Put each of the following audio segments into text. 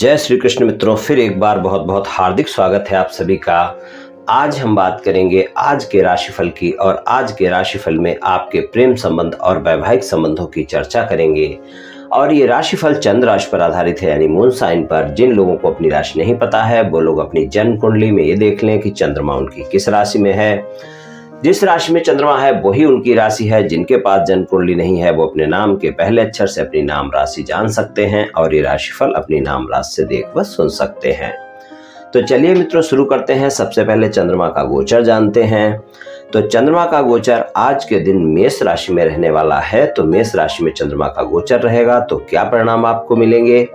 जय श्री कृष्ण मित्रों, फिर एक बार बहुत बहुत हार्दिक स्वागत है आप सभी का। आज हम बात करेंगे आज के राशिफल की और आज के राशिफल में आपके प्रेम संबंध और वैवाहिक संबंधों की चर्चा करेंगे। और ये राशिफल चंद्र राशि पर आधारित है, यानी मून साइन पर। जिन लोगों को अपनी राशि नहीं पता है, वो लोग अपनी जन्म कुंडली में ये देख लें कि चंद्रमा उनकी किस राशि में है। जिस राशि में चंद्रमा है, वही उनकी राशि है। जिनके पास जन्म कुंडली नहीं है, वो अपने नाम के पहले अक्षर से अपनी नाम राशि जान सकते हैं और ये राशिफल अपनी नाम राशि से देख व सुन सकते हैं। तो चलिए मित्रों, शुरू करते हैं। सबसे पहले चंद्रमा का गोचर जानते हैं। तो चंद्रमा का गोचर आज के दिन मेष राशि में रहने वाला है। तो मेष राशि में चंद्रमा का गोचर रहेगा तो क्या परिणाम आपको मिलेंगे?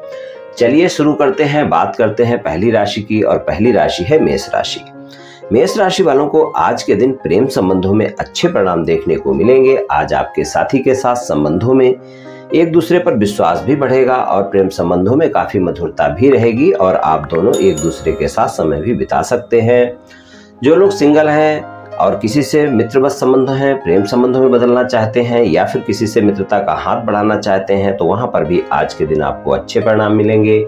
चलिए शुरू करते हैं, बात करते हैं पहली राशि की और पहली राशि है मेष राशि। मेष राशि वालों को आज के दिन प्रेम संबंधों में अच्छे परिणाम देखने को मिलेंगे। आज आपके साथी के साथ संबंधों में एक दूसरे पर विश्वास भी बढ़ेगा और प्रेम संबंधों में काफ़ी मधुरता भी रहेगी और आप दोनों एक दूसरे के साथ समय भी बिता सकते हैं। जो लोग सिंगल हैं और किसी से मित्रवत संबंध है, प्रेम संबंधों में बदलना चाहते हैं या फिर किसी से मित्रता का हाथ बढ़ाना चाहते हैं तो वहाँ पर भी आज के दिन आपको अच्छे परिणाम मिलेंगे।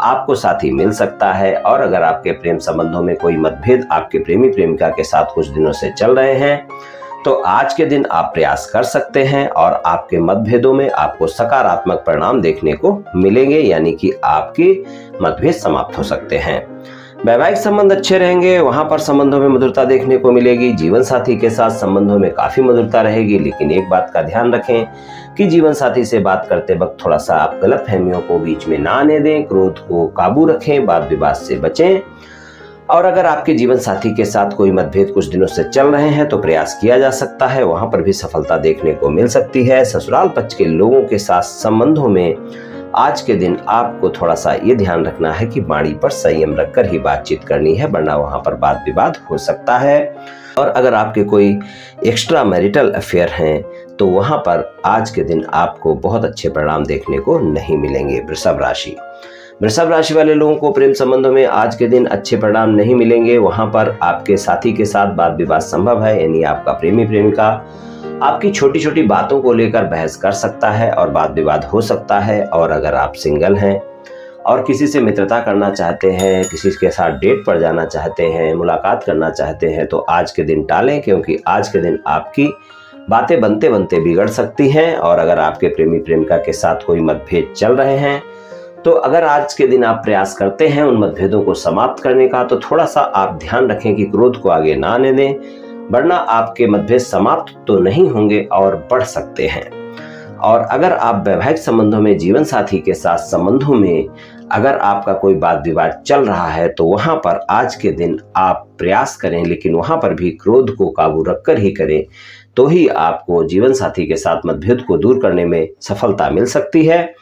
आपको साथी मिल सकता है और अगर आपके प्रेम संबंधों में कोई मतभेद आपके प्रेमी प्रेमिका के साथ कुछ दिनों से चल रहे हैं तो आज के दिन आप प्रयास कर सकते हैं और आपके मतभेदों में आपको सकारात्मक परिणाम देखने को मिलेंगे, यानी कि आपके मतभेद समाप्त हो सकते हैं। वैवाहिक संबंध अच्छे रहेंगे, वहाँ पर संबंधों में मधुरता देखने को मिलेगी जीवन साथी के साथ संबंधों में काफ़ी मधुरता रहेगी, लेकिन एक बात का ध्यान रखें कि जीवन साथी से बात करते वक्त थोड़ा सा आप गलत फहमियों को बीच में ना आने दें, क्रोध को काबू रखें वाद विवाद से बचें। और अगर आपके जीवन साथी के साथ कोई मतभेद कुछ दिनों से चल रहे हैं तो प्रयास किया जा सकता है। वहाँ पर भी सफलता देखने को मिल सकती है। ससुराल पक्ष के लोगों के साथ संबंधों में आज के दिन आपको थोड़ा सा ये ध्यान रखना है कि बाणी पर संयम रखकर ही बातचीत करनी है, वरना वहाँ पर वाद विवाद हो सकता है। और अगर आपके कोई एक्स्ट्रा मैरिटल अफेयर हैं तो वहाँ पर आज के दिन आपको बहुत अच्छे परिणाम देखने को नहीं मिलेंगे, वृषभ राशि। वृषभ राशि वाले लोगों को प्रेम संबंधों में आज के दिन अच्छे परिणाम नहीं मिलेंगे। वहाँ पर आपके साथी के साथ बात विवाद संभव है, यानी आपका प्रेमी प्रेमिका आपकी छोटी छोटी बातों को लेकर बहस कर सकता है और वाद विवाद हो सकता है और अगर आप सिंगल हैं और किसी से मित्रता करना चाहते हैं, किसी के साथ डेट पर जाना चाहते हैं, मुलाकात करना चाहते हैं तो आज के दिन टालें, क्योंकि आज के दिन आपकी बातें बनते बनते बिगड़ सकती हैं और अगर आपके प्रेमी प्रेमिका के साथ कोई मतभेद चल रहे हैं तो अगर आज के दिन आप प्रयास करते हैं उन मतभेदों को समाप्त करने का तो थोड़ा सा आप ध्यान रखें कि क्रोध को आगे ना आने दें, वरना आपके मतभेद समाप्त तो नहीं होंगे और बढ़ सकते हैं। और अगर आप वैवाहिक संबंधों में, जीवन साथी के साथ संबंधों में अगर आपका कोई वाद विवाद चल रहा है तो वहाँ पर आज के दिन आप प्रयास करें, लेकिन वहाँ पर भी क्रोध को काबू रखकर ही करें। तो ही आपको जीवन साथी के साथ मतभेद को दूर करने में सफलता मिल सकती है।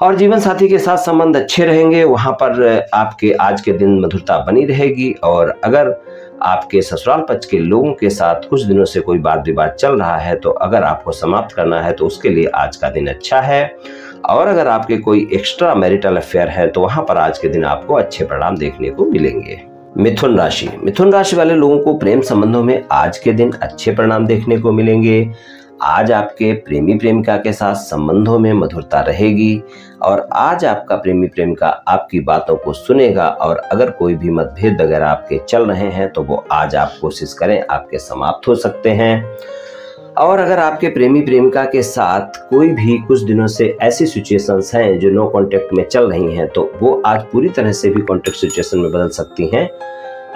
और जीवन साथी के साथ संबंध अच्छे रहेंगे, वहाँ पर आपके आज के दिन मधुरता बनी रहेगी। और अगर आपके ससुराल पक्ष के लोगों के साथ कुछ दिनों से कोई बात विवाद चल रहा है तो अगर आपको समाप्त करना है तो उसके लिए आज का दिन अच्छा है। और अगर आपके कोई एक्स्ट्रा मैरिटल अफेयर है तो वहाँ पर आज के दिन आपको अच्छे परिणाम देखने को मिलेंगे। मिथुन राशि। मिथुन राशि वाले लोगों को प्रेम संबंधों में आज के दिन अच्छे परिणाम देखने को मिलेंगे। आज आपके प्रेमी प्रेमिका के साथ संबंधों में मधुरता रहेगी और आज आपका प्रेमी प्रेमिका आपकी बातों को सुनेगा और अगर कोई भी मतभेद वगैरह आपके चल रहे हैं तो वो आज आप कोशिश करें आपके समाप्त हो सकते हैं। और अगर आपके प्रेमी प्रेमिका के साथ कोई भी कुछ दिनों से ऐसी सिचुएशंस हैं जो नो कांटेक्ट में चल रही हैं तो वो आज पूरी तरह से भी कांटेक्ट सिचुएशन में बदल सकती हैं।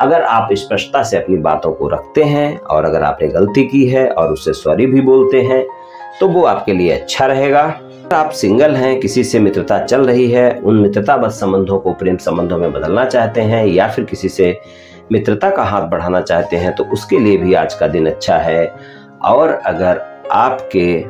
अगर आप स्पष्टता से अपनी बातों को रखते हैं और अगर आपने गलती की है और उससे सॉरी भी बोलते हैं तो वो आपके लिए अच्छा रहेगा। अगर आप सिंगल हैं, किसी से मित्रता चल रही है, उन मित्रताबद्ध संबंधों को प्रेम संबंधों में बदलना चाहते हैं या फिर किसी से मित्रता का हाथ बढ़ाना चाहते हैं तो उसके लिए भी आज का दिन अच्छा है। और अगर आपके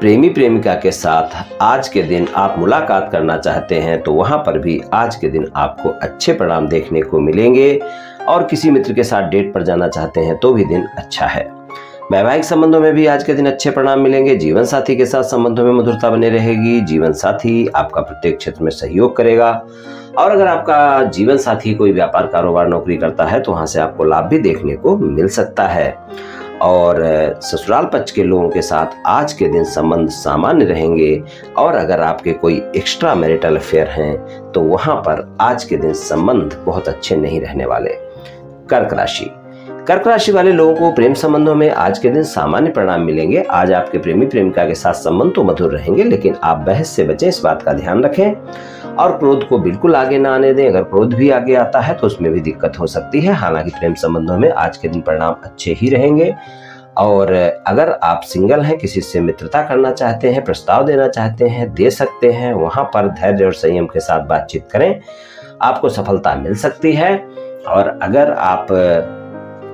प्रेमी प्रेमिका के साथ आज के दिन आप मुलाकात करना चाहते हैं तो वहाँ पर भी आज के दिन आपको अच्छे परिणाम देखने को मिलेंगे। और किसी मित्र के साथ डेट पर जाना चाहते हैं तो भी दिन अच्छा है। वैवाहिक संबंधों में भी आज के दिन अच्छे परिणाम मिलेंगे। जीवन साथी के साथ संबंधों में मधुरता बनी रहेगी। जीवन साथी आपका प्रत्येक क्षेत्र में सहयोग करेगा। और अगर आपका जीवन साथी कोई व्यापार, कारोबार, नौकरी करता है तो वहाँ से आपको लाभ भी देखने को मिल सकता है। और ससुराल पक्ष के लोगों के साथ आज के दिन संबंध सामान्य रहेंगे। और अगर आपके कोई एक्स्ट्रा मैरिटल अफेयर हैं तो वहाँ पर आज के दिन संबंध बहुत अच्छे नहीं रहने वाले। कर्क राशि। कर्क राशि वाले लोगों को प्रेम संबंधों में आज के दिन सामान्य परिणाम मिलेंगे। आज आपके प्रेमी प्रेमिका के साथ संबंध तो मधुर रहेंगे, लेकिन आप बहस से बचें, इस बात का ध्यान रखें। और क्रोध को बिल्कुल आगे ना आने दें। अगर क्रोध भी आगे आता है तो उसमें भी दिक्कत हो सकती है। हालाँकि प्रेम संबंधों में आज के दिन परिणाम अच्छे ही रहेंगे। और अगर आप सिंगल हैं, किसी से मित्रता करना चाहते हैं, प्रस्ताव देना चाहते हैं, दे सकते हैं, वहाँ पर धैर्य और संयम के साथ बातचीत करें। आपको सफलता मिल सकती है। और अगर आप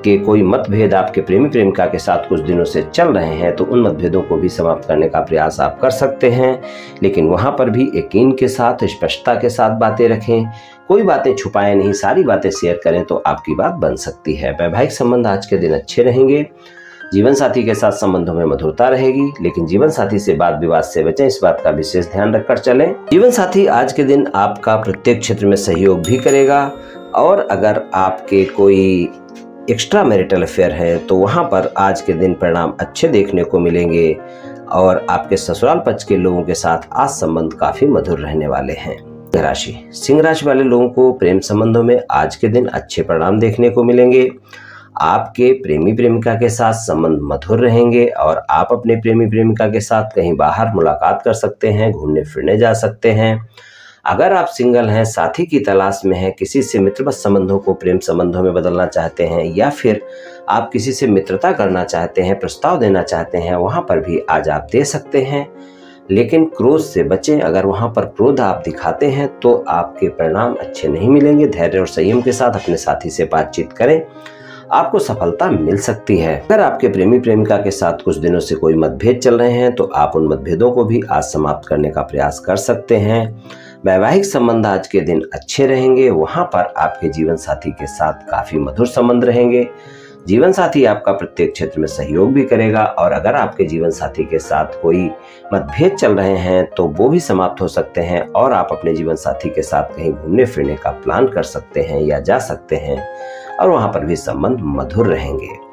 के कोई मतभेद आपके प्रेमी प्रेमिका के साथ कुछ दिनों से चल रहे हैं तो उन मतभेदों को भी समाप्त करने का प्रयास आप कर सकते हैं। लेकिन वहाँ पर भी यकीन के साथ, स्पष्टता के साथ बातें रखें। कोई बातें छुपाएँ नहीं, सारी बातें शेयर करें तो आपकी बात बन सकती है। वैवाहिक संबंध आज के दिन अच्छे रहेंगे। जीवन साथी के साथ संबंधों में मधुरता रहेगी, लेकिन जीवन साथी से बात विवाद से बचें, इस बात का विशेष ध्यान रखकर चलें। जीवन साथी आज के दिन आपका प्रत्येक क्षेत्र में सहयोग भी करेगा, और अगर आपके कोई एक्स्ट्रा मैरिटल अफेयर है तो वहाँ पर आज के दिन परिणाम अच्छे देखने को मिलेंगे और आपके ससुराल पक्ष के लोगों के साथ आज संबंध काफ़ी मधुर रहने वाले हैं। सिंह राशि। सिंह राशि वाले लोगों को प्रेम संबंधों में आज के दिन अच्छे परिणाम देखने को मिलेंगे। आपके प्रेमी प्रेमिका के साथ संबंध मधुर रहेंगे और आप अपने प्रेमी प्रेमिका के साथ कहीं बाहर मुलाकात कर सकते हैं, घूमने फिरने जा सकते हैं। अगर आप सिंगल हैं, साथी की तलाश में हैं, किसी से मित्रवत संबंधों को, प्रेम संबंधों में बदलना चाहते हैं, या फिर आप किसी से मित्रता करना चाहते हैं, प्रस्ताव देना चाहते हैं, वहाँ पर भी आज आप दे सकते हैं। लेकिन क्रोध से बचें, अगर वहाँ पर क्रोध आप दिखाते हैं तो आपके परिणाम अच्छे नहीं मिलेंगे। धैर्य और संयम के साथ अपने साथी से बातचीत करें, आपको सफलता मिल सकती है। अगर आपके प्रेमी प्रेमिका के साथ कुछ दिनों से कोई मतभेद चल रहे हैं तो आप उन मतभेदों को भी आज समाप्त करने का प्रयास कर सकते हैं। वैवाहिक संबंध आज के दिन अच्छे रहेंगे, वहाँ पर आपके जीवन साथी के साथ काफ़ी मधुर संबंध रहेंगे। जीवन साथी आपका प्रत्येक क्षेत्र में सहयोग भी करेगा और अगर आपके जीवन साथी के साथ कोई मतभेद चल रहे हैं तो वो भी समाप्त हो सकते हैं और आप अपने जीवन साथी के साथ कहीं घूमने फिरने का प्लान कर सकते हैं या जा सकते हैं और वहाँ पर भी संबंध मधुर रहेंगे।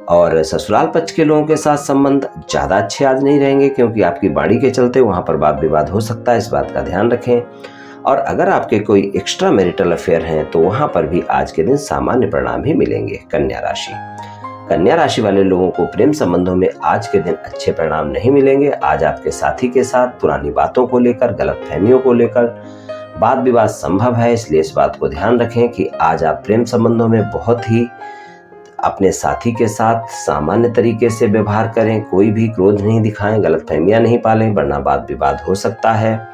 और ससुराल पक्ष के लोगों के साथ संबंध ज़्यादा अच्छे आज नहीं रहेंगे, क्योंकि आपकी बाड़ी के चलते वहाँ पर वाद विवाद हो सकता है, इस बात का ध्यान रखें। और अगर आपके कोई एक्स्ट्रा मैरिटल अफेयर हैं तो वहाँ पर भी आज के दिन सामान्य परिणाम ही मिलेंगे, कन्या राशि। कन्या राशि वाले लोगों को प्रेम संबंधों में आज के दिन अच्छे परिणाम नहीं मिलेंगे। आज आपके साथी के साथ पुरानी बातों को लेकर गलत फहमियों को लेकर वाद विवाद संभव है, इसलिए इस बात को ध्यान रखें कि आज आप प्रेम संबंधों में बहुत ही अपने साथी के साथ सामान्य तरीके से व्यवहार करें, कोई भी क्रोध नहीं दिखाएँ, गलत फहमियाँ नहीं पालें, वरना बात विवाद हो सकता है।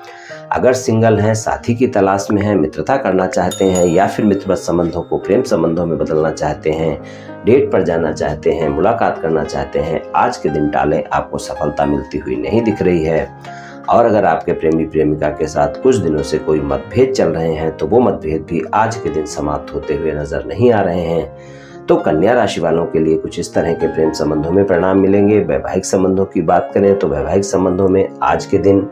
अगर सिंगल हैं, साथी की तलाश में हैं, मित्रता करना चाहते हैं, या फिर मित्रवत संबंधों को प्रेम संबंधों में बदलना चाहते हैं, डेट पर जाना चाहते हैं, मुलाकात करना चाहते हैं, आज के दिन टालें, आपको सफलता मिलती हुई नहीं दिख रही है। और अगर आपके प्रेमी प्रेमिका के साथ कुछ दिनों से कोई मतभेद चल रहे हैं तो वो मतभेद भी आज के दिन समाप्त होते हुए नज़र नहीं आ रहे हैं। तो कन्या राशि वालों के लिए कुछ इस तरह के प्रेम संबंधों में परिणाम मिलेंगे। वैवाहिक संबंधों की बात करें तो वैवाहिक संबंधों में आज के दिन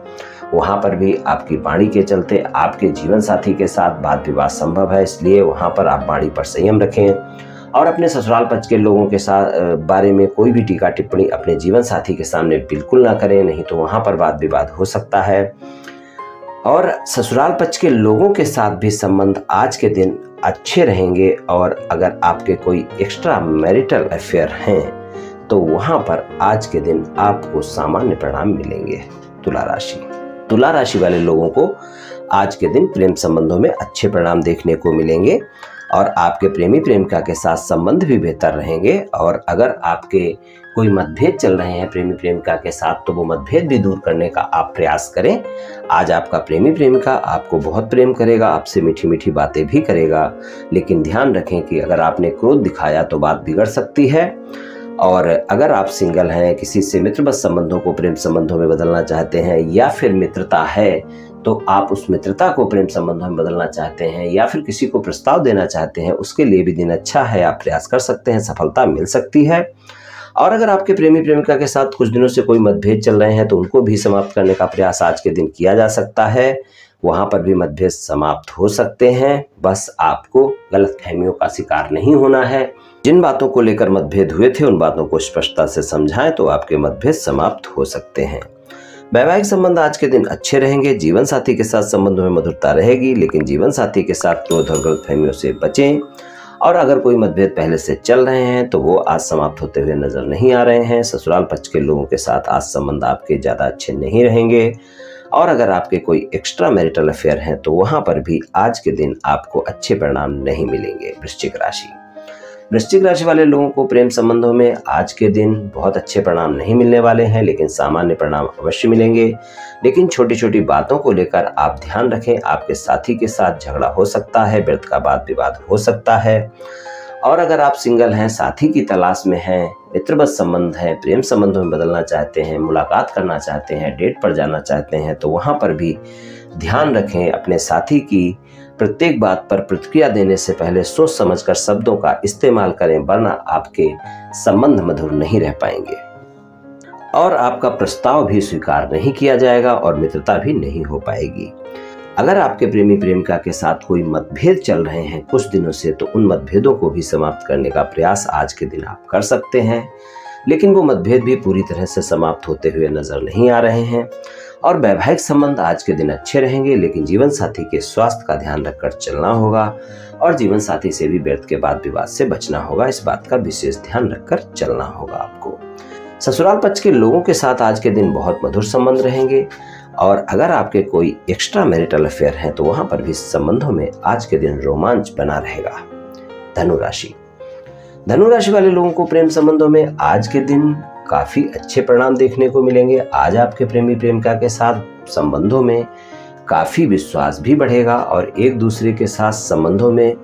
वहाँ पर भी आपकी बाणी के चलते आपके जीवन साथी के साथ बात विवाद संभव है, इसलिए वहाँ पर आप बाणी पर संयम रखें। और अपने ससुराल पक्ष के लोगों के साथ बारे में कोई भी टीका टिप्पणी अपने जीवन साथी के सामने बिल्कुल ना करें, नहीं तो वहाँ पर वाद विवाद हो सकता है। और ससुराल पक्ष के लोगों के साथ भी संबंध आज के दिन अच्छे रहेंगे और अगर आपके कोई एक्स्ट्रा मैरिटल अफेयर हैं तो वहाँ पर आज के दिन आपको सामान्य परिणाम मिलेंगे तुला राशि। तुला राशि वाले लोगों को आज के दिन प्रेम संबंधों में अच्छे परिणाम देखने को मिलेंगे और आपके प्रेमी प्रेमिका के साथ संबंध भी बेहतर रहेंगे और अगर आपके कोई मतभेद चल रहे हैं प्रेमी प्रेमिका के साथ तो वो मतभेद भी दूर करने का आप प्रयास करें। आज आपका प्रेमी प्रेमिका आपको बहुत प्रेम करेगा, आपसे मीठी मीठी बातें भी करेगा, लेकिन ध्यान रखें कि अगर आपने क्रोध दिखाया तो बात बिगड़ सकती है। और अगर आप सिंगल हैं, किसी से मित्रवत संबंधों को प्रेम संबंधों में बदलना चाहते हैं, या फिर मित्रता है तो आप उस मित्रता को प्रेम संबंधों में बदलना चाहते हैं, या फिर किसी को प्रस्ताव देना चाहते हैं, उसके लिए भी दिन अच्छा है, आप प्रयास कर सकते हैं, सफलता मिल सकती है। और अगर आपके प्रेमी प्रेमिका के साथ कुछ दिनों से कोई मतभेद चल रहे हैं तो उनको भी समाप्त करने का प्रयास आज के दिन किया जा सकता है। वहाँ पर भी मतभेद समाप्त हो सकते हैं। बस आपको गलत फहमियों का शिकार नहीं होना है। जिन बातों को लेकर मतभेद हुए थे, उन बातों को स्पष्टता से समझाएँ तो आपके मतभेद समाप्त हो सकते हैं। वैवाहिक संबंध आज के दिन अच्छे रहेंगे। जीवन साथी के साथ संबंधों में मधुरता रहेगी, लेकिन जीवन साथी के साथ क्रोध और गलत फहमियों से बचें। और अगर कोई मतभेद पहले से चल रहे हैं तो वो आज समाप्त होते हुए नज़र नहीं आ रहे हैं। ससुराल पक्ष के लोगों के साथ आज संबंध आपके ज़्यादा अच्छे नहीं रहेंगे। और अगर आपके कोई एक्स्ट्रा मैरिटल अफेयर हैं तो वहाँ पर भी आज के दिन आपको अच्छे परिणाम नहीं मिलेंगे। वृश्चिक राशि। वृश्चिक राशि वाले लोगों को प्रेम संबंधों में आज के दिन बहुत अच्छे परिणाम नहीं मिलने वाले हैं, लेकिन सामान्य परिणाम अवश्य मिलेंगे। लेकिन छोटी छोटी बातों को लेकर आप ध्यान रखें, आपके साथी के साथ झगड़ा हो सकता है व्यर्थ का बात विवाद हो सकता है। और अगर आप सिंगल हैं, साथी की तलाश में हैं, मित्रवत संबंध है, प्रेम संबंधों में बदलना चाहते हैं, मुलाकात करना चाहते हैं, डेट पर जाना चाहते हैं तो वहाँ पर भी ध्यान रखें अपने साथी की प्रत्येक बात पर प्रतिक्रिया देने से पहले सोच समझकर शब्दों का इस्तेमाल करें, वरना आपके संबंध मधुर नहीं रह पाएँगे। और आपका प्रस्ताव भी स्वीकार नहीं किया जाएगा और मित्रता भी नहीं हो पाएगी। अगर आपके प्रेमी प्रेमिका के साथ कोई मतभेद चल रहे हैं कुछ दिनों से तो उन मतभेदों को भी समाप्त करने का प्रयास आज के दिन आप कर सकते हैं। लेकिन वो मतभेद भी पूरी तरह से समाप्त होते हुए नज़र नहीं आ रहे हैं। और वैवाहिक संबंध आज के दिन अच्छे रहेंगे, लेकिन जीवन साथी के स्वास्थ्य का ध्यान रखकर चलना होगा और जीवन साथी से भी व्यर्थ के बाद विवाद से बचना होगा। इस बात का विशेष ध्यान रखकर चलना होगा आपको। ससुराल पक्ष के लोगों के साथ आज के दिन बहुत मधुर संबंध रहेंगे और अगर आपके कोई एक्स्ट्रा मैरिटल अफेयर हैं तो वहाँ पर भी संबंधों में आज के दिन रोमांच बना रहेगा। धनुराशि धनुराशि वाले लोगों को प्रेम संबंधों में आज के दिन काफ़ी अच्छे परिणाम देखने को मिलेंगे। आज आपके प्रेमी प्रेमिका के साथ संबंधों में काफ़ी विश्वास भी बढ़ेगा और एक दूसरे के साथ संबंधों में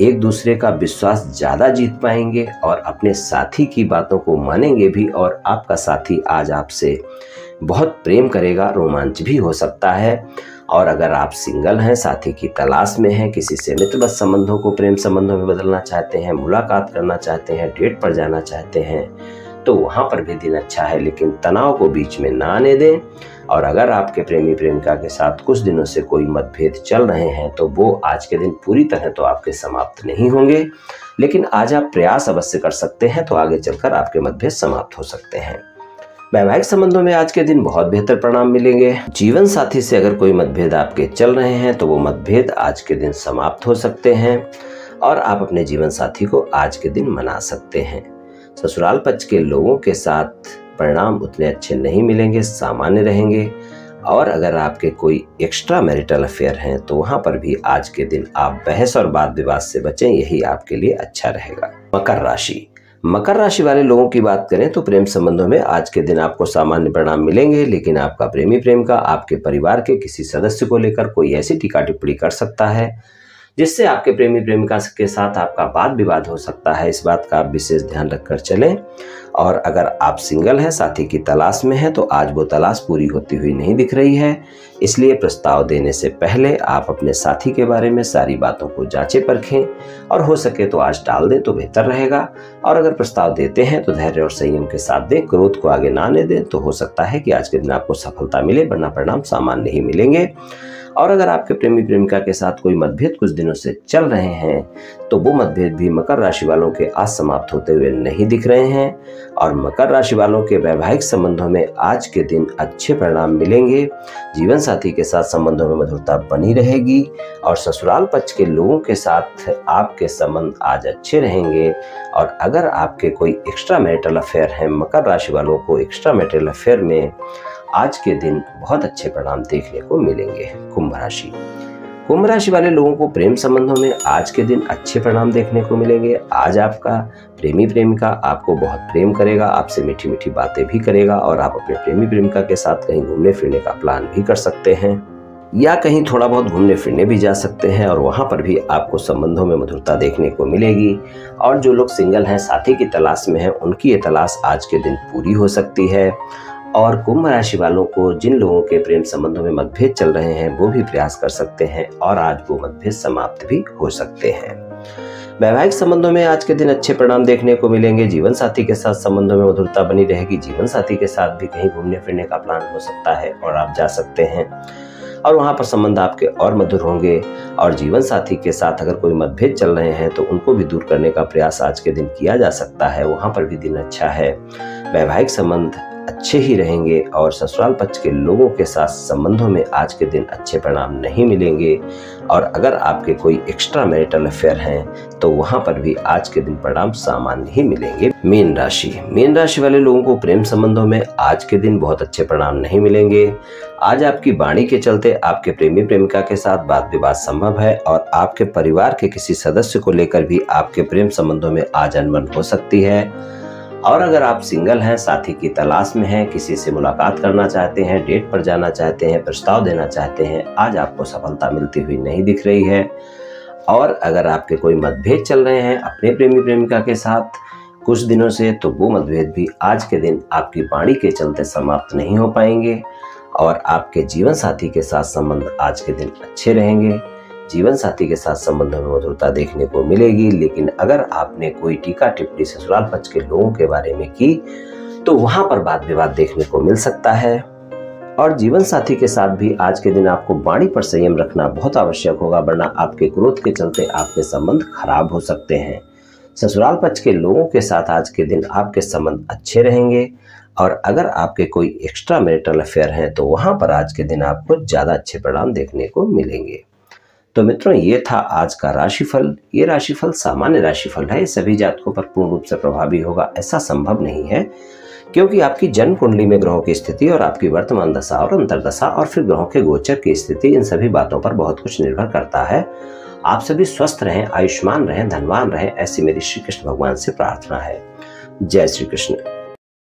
एक दूसरे का विश्वास ज़्यादा जीत पाएँगे और अपने साथी की बातों को मानेंगे भी और आपका साथी आज आपसे बहुत प्रेम करेगा, रोमांच भी हो सकता है। और अगर आप सिंगल हैं, साथी की तलाश में हैं, किसी से मित्रवत संबंधों को, प्रेम संबंधों में बदलना चाहते हैं, मुलाकात करना चाहते हैं, डेट पर जाना चाहते हैं तो वहाँ पर भी दिन अच्छा है, लेकिन तनाव को बीच में ना आने दें। और अगर आपके प्रेमी प्रेमिका के साथ कुछ दिनों से कोई मतभेद चल रहे हैं तो वो आज के दिन पूरी तरह तो आपके समाप्त नहीं होंगे। लेकिन आज आप प्रयास अवश्य कर सकते हैं तो आगे चलकर आपके मतभेद समाप्त हो सकते हैं। वैवाहिक संबंधों में आज के दिन बहुत बेहतर परिणाम मिलेंगे। जीवन साथी से अगर कोई मतभेद आपके चल रहे हैं तो वो मतभेद आज के दिन समाप्त हो सकते हैं और आप अपने जीवन साथी को आज के दिन मना सकते हैं। ससुराल पक्ष के लोगों के साथ परिणाम उतने अच्छे नहीं मिलेंगे, सामान्य रहेंगे और अगर आपके कोई एक्स्ट्रा मैरिटल अफेयर हैं तो वहाँ पर भी आज के दिन आप बहस और वाद विवाद से बचें, यही आपके लिए अच्छा रहेगा। मकर राशि। मकर राशि वाले लोगों की बात करें तो प्रेम संबंधों में आज के दिन आपको सामान्य परिणाम मिलेंगे, लेकिन आपका प्रेमी प्रेम का आपके परिवार के किसी सदस्य को लेकर कोई ऐसी टीका टिप्पणी कर सकता है। जिससे आपके प्रेमी प्रेमिका के साथ आपका वाद विवाद हो सकता है। इस बात का आप विशेष ध्यान रखकर चलें। और अगर आप सिंगल हैं, साथी की तलाश में हैं तो आज वो तलाश पूरी होती हुई नहीं दिख रही है। इसलिए प्रस्ताव देने से पहले आप अपने साथी के बारे में सारी बातों को जांचें परखें। और हो सके तो आज डाल दें तो बेहतर रहेगा। और अगर प्रस्ताव देते हैं तो धैर्य और संयम के साथ दें। क्रोध को आगे ना आने दें तो हो सकता है कि आज के दिन आपको सफलता मिले, वरना परिणाम सामान्य ही मिलेंगे। और अगर आपके प्रेमी प्रेमिका के साथ कोई मतभेद कुछ दिनों से चल रहे हैं तो वो मतभेद भी मकर राशि वालों के आज समाप्त होते हुए नहीं दिख रहे हैं और मकर राशि वालों के वैवाहिक संबंधों में आज के दिन अच्छे परिणाम मिलेंगे। जीवन साथी के साथ संबंधों में मधुरता बनी रहेगी और ससुराल पक्ष के लोगों के साथ आपके संबंध आज अच्छे रहेंगे। और अगर आपके कोई एक्स्ट्रा मैरिटल अफेयर हैं, मकर राशि वालों को एक्स्ट्रा मैरिटल अफेयर में आज के दिन बहुत अच्छे परिणाम देखने को मिलेंगे कुंभ राशि। कुंभ राशि वाले लोगों को प्रेम संबंधों में आज के दिन अच्छे परिणाम देखने को मिलेंगे। आज आपका प्रेमी प्रेमिका आपको बहुत प्रेम करेगा, आपसे मीठी मीठी बातें भी करेगा और आप अपने प्रेमी प्रेमिका के साथ कहीं घूमने फिरने का प्लान भी कर सकते हैं। या कहीं थोड़ा बहुत घूमने फिरने भी जा सकते हैं और वहाँ पर भी आपको संबंधों में मधुरता देखने को मिलेगी। और जो लोग सिंगल हैं, साथी की तलाश में हैं, उनकी ये तलाश आज के दिन पूरी हो सकती है। और कुंभ राशि वालों को जिन लोगों के प्रेम संबंधों में मतभेद चल रहे हैं, वो भी प्रयास कर सकते हैं और आज वो मतभेद समाप्त भी हो सकते हैं। वैवाहिक संबंधों में आज के दिन अच्छे परिणाम देखने को मिलेंगे। जीवन साथी के साथ संबंधों में मधुरता बनी रहेगी। जीवन साथी के साथ भी कहीं घूमने फिरने का प्लान हो सकता है और आप जा सकते हैं। और वहाँ पर संबंध आपके और मधुर होंगे। और जीवन साथी के साथ अगर कोई मतभेद चल रहे हैं तो उनको भी दूर करने का प्रयास आज के दिन किया जा सकता है। वहाँ पर भी दिन अच्छा है। वैवाहिक संबंध अच्छे ही रहेंगे और ससुराल पक्ष के लोगों के साथ संबंधों में आज के दिन अच्छे परिणाम नहीं मिलेंगे। और अगर आपके कोई एक्स्ट्रा मैरिटल अफेयर हैं तो वहाँ पर भी आज के दिन परिणाम सामान्य ही मिलेंगे। मीन राशि। मीन राशि वाले लोगों को प्रेम संबंधों में आज के दिन बहुत अच्छे परिणाम नहीं मिलेंगे। आज आपकी वाणी के चलते आपके प्रेमी प्रेमिका के साथ बात विवाद संभव है और आपके परिवार के किसी सदस्य को लेकर भी आपके प्रेम संबंधों में आज अनबन हो सकती है। और अगर आप सिंगल हैं, साथी की तलाश में हैं, किसी से मुलाकात करना चाहते हैं, डेट पर जाना चाहते हैं, प्रस्ताव देना चाहते हैं, आज आपको सफलता मिलती हुई नहीं दिख रही है। और अगर आपके कोई मतभेद चल रहे हैं, अपने प्रेमी प्रेमिका के साथ कुछ दिनों से तो वो मतभेद भी आज के दिन आपकी वाणी के चलते समाप्त नहीं हो पाएँगे और आपके जीवन साथी के साथ संबंध आज के दिन अच्छे रहेंगे। जीवन साथी के साथ संबंधों में मधुरता देखने को मिलेगी, लेकिन अगर आपने कोई टीका टिप्पणी ससुराल पक्ष के लोगों के बारे में की तो वहाँ पर वाद विवाद देखने को मिल सकता है। और जीवन साथी के साथ भी आज के दिन आपको वाणी पर संयम रखना बहुत आवश्यक होगा, वरना आपके क्रोध के चलते आपके संबंध खराब हो सकते हैं। ससुराल पक्ष के लोगों के साथ आज के दिन आपके संबंध अच्छे रहेंगे, और अगर आपके कोई एक्स्ट्रा मैरिटल अफेयर हैं तो वहाँ पर आज के दिन आपको ज़्यादा अच्छे परिणाम देखने को मिलेंगे। तो मित्रों, ये था आज का राशिफल। ये राशिफल सामान्य राशिफल है। सभी जातकों पर पूर्ण रूप से प्रभावी होगा। ऐसा संभव नहीं है, क्योंकि आपकी जन्म कुंडली में ग्रहों की स्थिति और आपकी वर्तमान दशा और अंतरदशा और फिर ग्रहों के गोचर की स्थिति, इन सभी बातों पर बहुत कुछ निर्भर करता है। आप सभी स्वस्थ रहें, आयुष्मान रहें, धनवान रहें, ऐसी मेरी श्री कृष्ण भगवान से प्रार्थना है। जय श्री कृष्ण